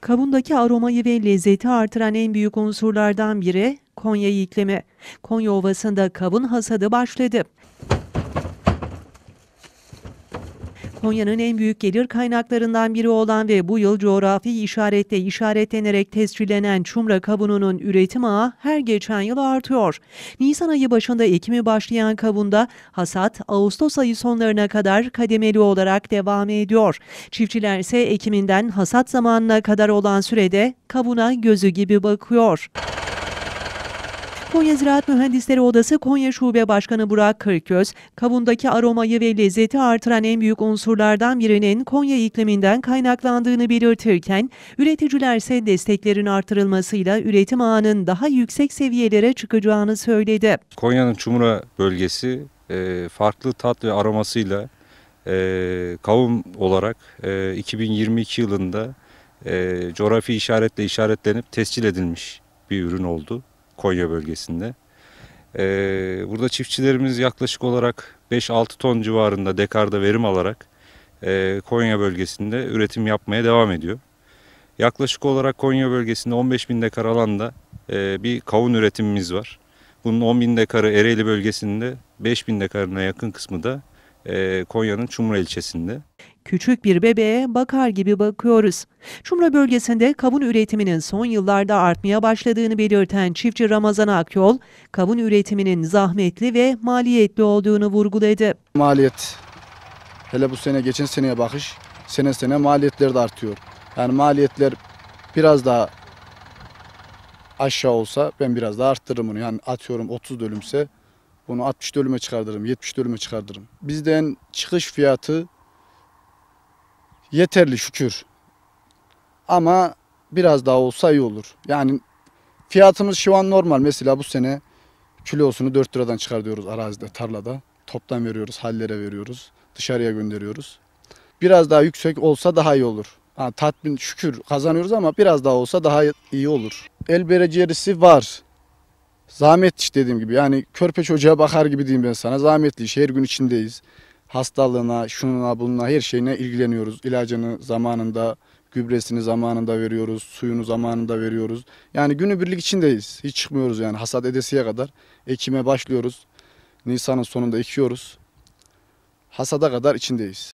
Kavundaki aromayı ve lezzeti artıran en büyük unsurlardan biri Konya iklimi. Konya Ovası'nda kavun hasadı başladı. Konya'nın en büyük gelir kaynaklarından biri olan ve bu yıl coğrafi işaretle işaretlenerek tescillenen Çumra kavununun üretim ağı her geçen yıl artıyor. Nisan ayı başında ekimi başlayan kavunda hasat Ağustos ayı sonlarına kadar kademeli olarak devam ediyor. Çiftçiler ise ekiminden hasat zamanına kadar olan sürede kavuna gözü gibi bakıyor. Konya Ziraat Mühendisleri Odası Konya Şube Başkanı Burak Kırköz, kavundaki aromayı ve lezzeti artıran en büyük unsurlardan birinin Konya ikliminden kaynaklandığını belirtirken, üreticiler ise desteklerin artırılmasıyla üretim ağının daha yüksek seviyelere çıkacağını söyledi. Konya'nın Çumra bölgesi e, farklı tat ve aromasıyla e, kavun olarak e, 2022 yılında e, coğrafi işaretle işaretlenip tescil edilmiş bir ürün oldu Konya bölgesinde. E, burada çiftçilerimiz yaklaşık olarak 5-6 ton civarında dekarda verim alarak e, Konya bölgesinde üretim yapmaya devam ediyor. Yaklaşık olarak Konya bölgesinde 15 bin dekar alanda e, bir kavun üretimimiz var. Bunun 10 bin dekarı Ereğli bölgesinde, 5 bin dekarına yakın kısmı da e, Konya'nın Çumra ilçesinde. Küçük bir bebeğe bakar gibi bakıyoruz. Çumra bölgesinde kavun üretiminin son yıllarda artmaya başladığını belirten çiftçi Ramazan Akyol, kavun üretiminin zahmetli ve maliyetli olduğunu vurguladı. maliyet hele bu sene geçen seneye bakış sene sene maliyetler de artıyor. Yani maliyetler biraz daha aşağı olsa ben biraz daha arttırırım bunu. Yani atıyorum 30 dönümse bunu 60 dönüme çıkartırım, 70 dönüme çıkartırım. Bizden çıkış fiyatı yeterli şükür. Ama biraz daha olsa iyi olur. Yani fiyatımız şu an normal. Mesela bu sene kilosunu 4 liradan çıkartıyoruz arazide, tarlada. Toptan veriyoruz, hallere veriyoruz, dışarıya gönderiyoruz. Biraz daha yüksek olsa daha iyi olur. Ha, tatmin şükür kazanıyoruz ama biraz daha olsa daha iyi olur. El becerisi var. Zahmet iş dediğim gibi yani körpe çocuğa bakar gibi diyeyim ben sana. Zahmetli iş her gün içindeyiz. Hastalığına, şununa, bununla her şeyine ilgileniyoruz. İlacını zamanında, gübresini zamanında veriyoruz, suyunu zamanında veriyoruz. Yani günübirlik içindeyiz. Hiç çıkmıyoruz yani hasat edesiye kadar. Ekime başlıyoruz. Nisan'ın sonunda ekiyoruz. Hasada kadar içindeyiz.